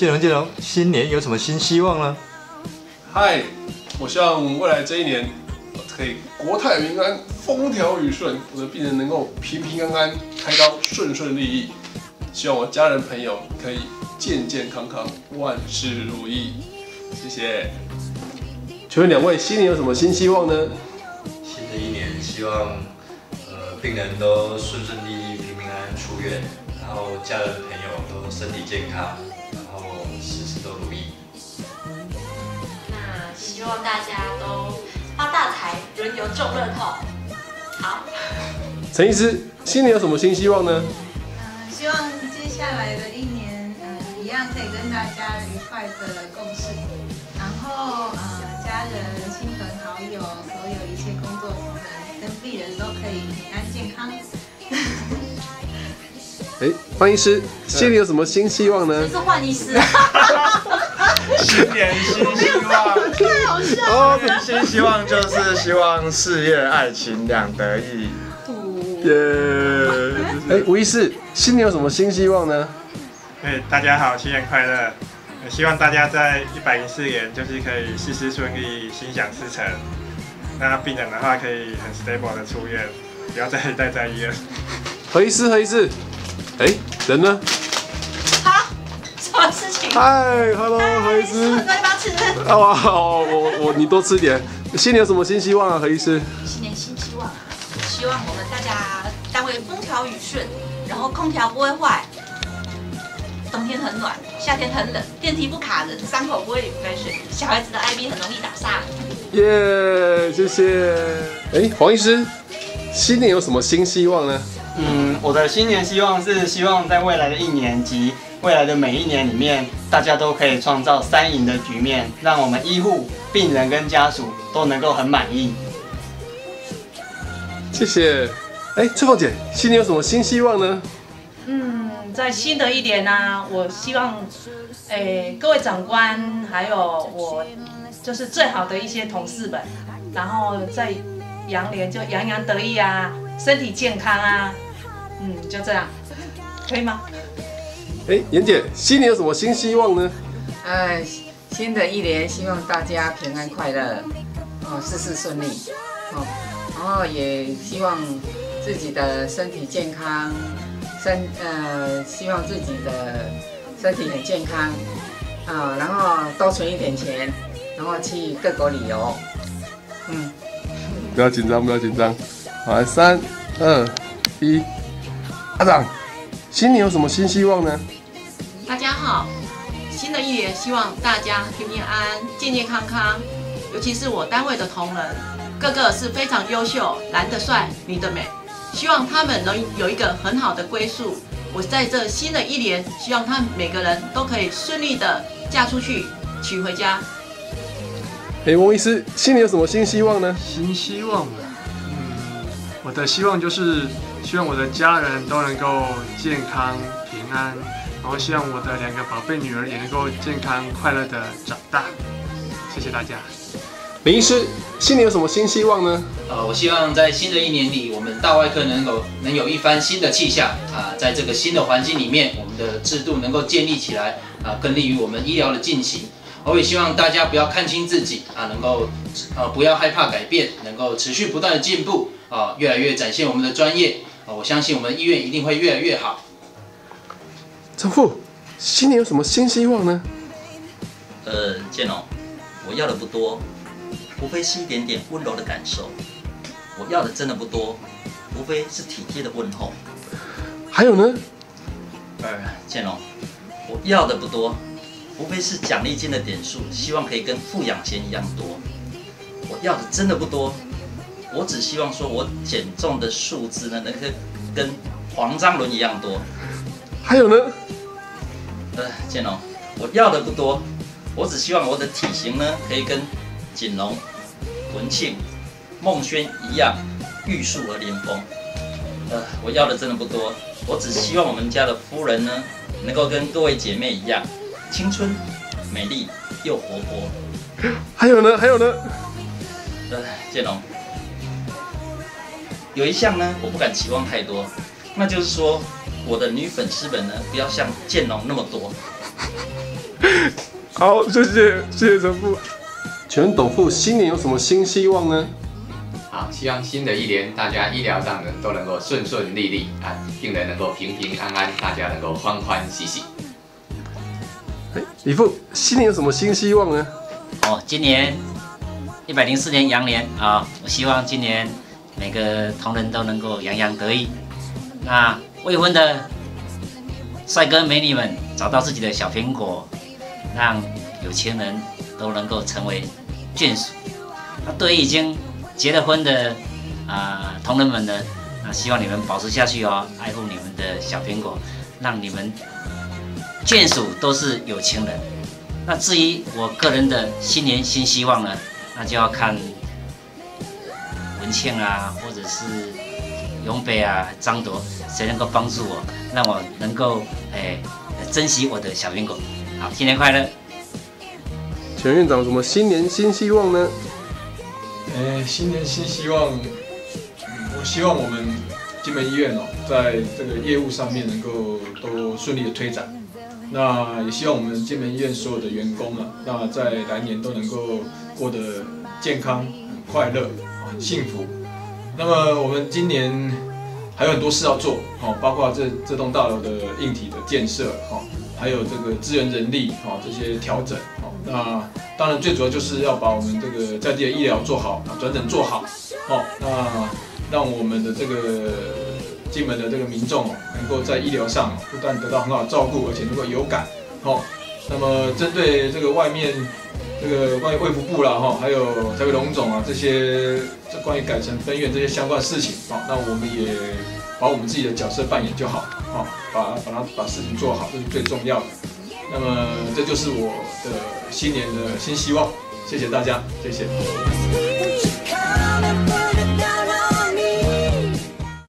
建荣建荣，新年有什么新希望呢？嗨，我希望未来这一年可以国泰民安、风调雨顺，我的病人能够平平安安开刀顺顺利利。希望我家人朋友可以健健康康、万事如意。谢谢。请问两位新年有什么新希望呢？新的一年希望呃病人都顺顺利利、平平安安出院，然后家人朋友都身体健康，财，轮流中乐透。好，陈医师，新年有什么新希望呢？呃，希望接下来的一年，呃，一样可以跟大家愉快的共事，然后呃，家人、亲朋好友，所有一切工作同仁跟病人都可以平安健康。哎，方医师，新年有什么新希望呢这？是换医师。新年新希望，哦，新希望就是希望事业爱情两得意。耶！哎，吴医师，新年有什么新希望呢？哎，大家好，新年快乐！呃希望大家在一百零四年就是可以事事顺利、心想事成。那病人的话可以很 stable 的出院，不要再待在医院。何医师，何医师，哎，人呢？好，什么事情？嗨，Hello，何医师。很多地方吃。啊，我我我你多吃点。新年有什么新希望啊，何医师？新年新希望啊！希望我们大家单位风调雨顺，然后空调不会坏，冬天很暖，夏天很冷，电梯不卡人，伤口不会流开水，小孩子的 IB 很容易打上。耶，谢谢。哎，黄医师，新年有什么新希望呢？嗯，我的新年希望是希望在未来的一年及未来的每一年里面，大家都可以创造三赢的局面，让我们医护、病人跟家属都能够很满意。谢谢。哎，翠凤姐，新年有什么新希望呢？嗯，在新的一年呢、我希望，诶、各位长官还有我，就是最好的一些同事们，然后在羊年就洋洋得意啊，身体健康啊，嗯，就这样，可以吗？哎，妍姐，新年有什么新希望呢？呃，新的一年希望大家平安快乐，哦，事事顺利，哦，然后也希望自己的身体健康，身呃，希望自己的身体很健康，啊、然后多存一点钱，然后去各国旅游，嗯。不要紧张，不要紧张。好，来三二一，阿长，新年有什么新希望呢？大家好，新的一年希望大家平平安安、健健康康，尤其是我单位的同仁，个个是非常优秀，男的帅，女的美，希望他们能有一个很好的归宿。我在这新的一年，希望他们每个人都可以顺利的嫁出去，娶回家。哎，翁医师，新年有什么新希望呢？新希望我的希望就是希望我的家人都能够健康平安，然后希望我的两个宝贝女儿也能够健康快乐的长大。谢谢大家。林医师，新年有什么新希望呢？呃，我希望在新的一年里，我们大外科能够能有一番新的气象啊，在这个新的环境里面，我们的制度能够建立起来啊，更利于我们医疗的进行。我也希望大家不要看清自己啊，能够呃不要害怕改变，能够持续不断的进步啊，越来越展现我们的专业啊。我相信我们医院一定会越来越好。陈副，新年有什么新希望呢？呃，建龙，我要的不多，无非是一点点温柔的感受。我要的真的不多，无非是体贴的问候。还有呢？呃，建龙，我要的不多，无非是奖励金的点数，希望可以跟富养钱一样多。我要的真的不多，我只希望说我减重的数字呢，能够跟黄章伦一样多。还有呢？呃，建龙，我要的不多，我只希望我的体型呢，可以跟锦龙、文庆、孟轩一样玉树而连峰。呃，我要的真的不多，我只希望我们家的夫人呢，能够跟各位姐妹一样，青春、美丽又活泼。还有呢？还有呢？呃，建龙，有一项呢，我不敢期望太多，那就是说，我的女粉丝们呢，不要像建龙那么多。好，谢谢谢谢陈副。请问董父新年有什么新希望呢？好，希望新的一年大家医疗上呢都能够顺顺利利啊，病人能够平平安安，大家能够欢欢喜喜。哎，李父新年有什么新希望呢？哦，今年一百零四年羊年啊，我希望今年每个同仁都能够洋洋得意。那未婚的帅哥美女们找到自己的小苹果，让有钱人都能够成为眷属。那对于已经结了婚的啊、同仁们呢，那希望你们保持下去哦，爱护你们的小苹果，让你们眷属都是有情人。那至于我个人的新年新希望呢，那就要看文倩啊，或者是永北啊、张铎，谁能够帮助我，让我能够哎珍惜我的小苹果。好，新年快乐！请院长有什么新年新希望呢？呃，新年新希望，嗯我希望我们金门医院哦，在这个业务上面能够都顺利的推展。那也希望我们金门医院所有的员工啊，那在来年都能够过得健康、很快乐、很幸福。那么我们今年还有很多事要做，哦，包括这这栋大楼的硬体的建设，哦，还有这个资源人力，哦，这些调整，哦，那当然最主要就是要把我们这个在地的医疗做好，啊，转诊做好，哦，那让我们的这个金门的这个民众哦，能够在医疗上不但得到很好的照顾，而且能够有感，哦，那么针对这个外面这个关于卫福部啦，哈，还有台北龙总啊这些这关于改成分院这些相关事情，好，那我们也把我们自己的角色扮演就好，好，把把它把事情做好，这是最重要的。那么这就是我的新年的新希望，谢谢大家，谢谢。